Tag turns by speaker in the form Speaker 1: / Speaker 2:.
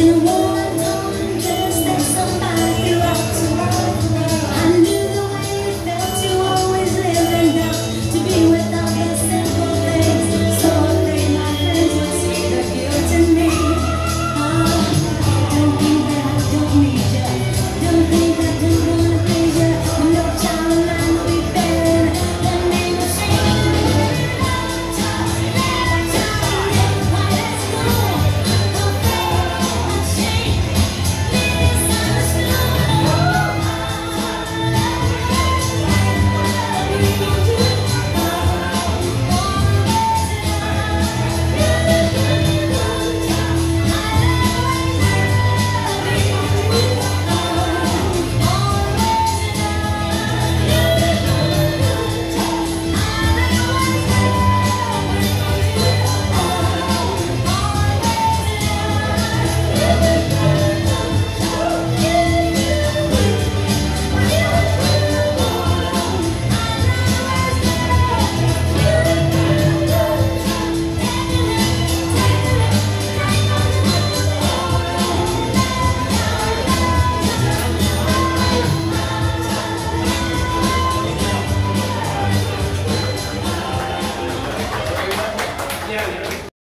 Speaker 1: you want.